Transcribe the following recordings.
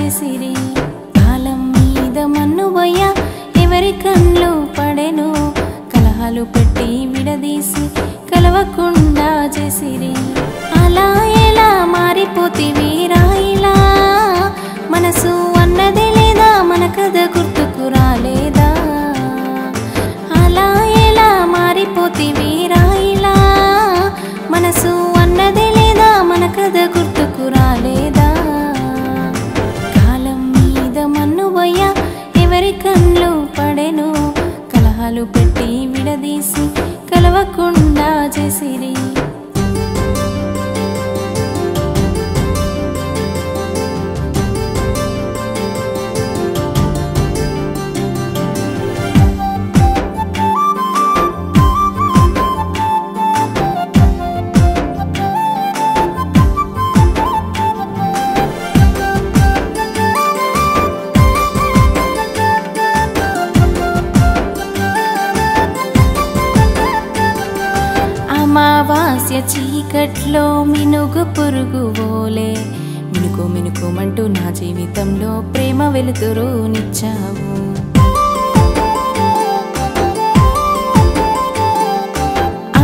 చేసిరి. కాలం మీద మన్నువయ్య ఎవరి కళ్ళు పడెను? కలహాలు పెట్టి విడదీసి కలవకుండా చేసిరి. అలా ఎలా మారిపోతివి రాయిలా మనసు కలవకుండా చేసిరి. చీకట్లో మినుగు పురుగు ఓలే మినుకు మినుకుమంటూ నా జీవితంలో ప్రేమ వెలుతురు నిచ్చావు.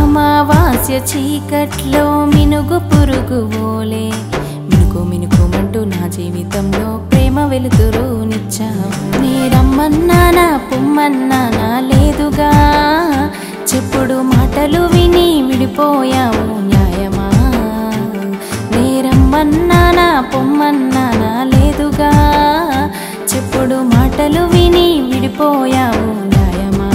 అమావాస్య చీకట్లో మినుగు పురుగు ఓలే మినుకు మినుకుమంటూ నా జీవితంలో ప్రేమ వెలుతురు నిచ్చావు. నేరమ్మన్నానా పొమ్మన్నానా లేదుగా. చెప్పుడు మాటలు విని విడిపోయావు న్యాయమా? నేరమ్మన్నానా పొమ్మన్నానా లేదుగా? చెప్పుడు మాటలు విని విడిపోయావు న్యాయమా?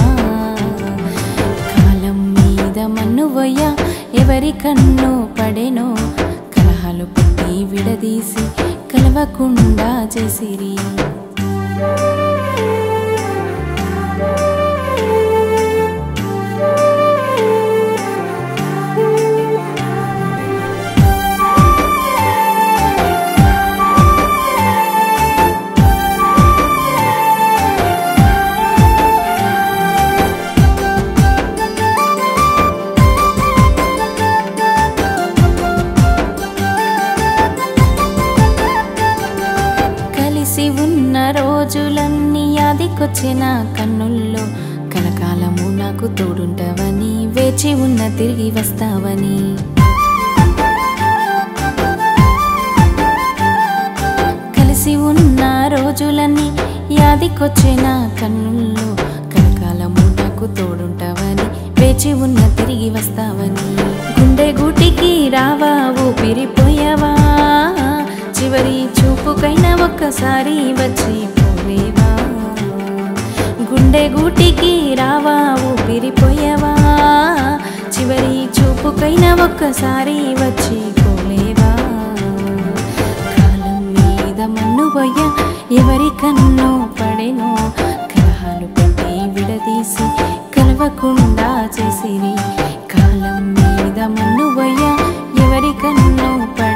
కాలం మీద మన్నువయ్యా ఎవరి కన్ను పడెనో? కలహాలు పెట్టి విడదీసి కలవకుండా చేసిరి ఉన్న రోజులన్నీ యాదికొచ్చిన కన్నుల్లో కనకాలము నాకు తోడుంటవని వేచి ఉన్న తిరిగి వస్తావని. కలిసి ఉన్న రోజులన్నీ యాదికొచ్చిన కన్నుల్లో కనకాలము నాకు తోడుంటవని వేచి ఉన్న తిరిగి వస్తావని. గుండె గుటికి రావా ఊపిరిపోయావా చివరి ఎందుకైనా ఒక్కసారి వచ్చి పోవేవా గుండె గూటికి రావా ఊపిరిపోయేవా? చివరి చూపుకైనా ఒక్కసారి వచ్చి పోలేవా? కాలం మీద మన్ను పోయ ఎవరి కన్ను పడేను? గ్రహాలు పట్టి విడదీసి కలవకుండా చేసిరి. కాలం మీద మన్ను పోయ ఎవరి కన్ను పడెను?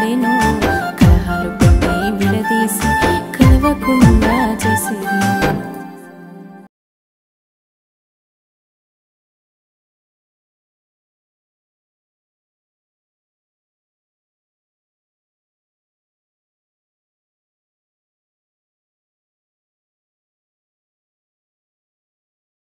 Savior.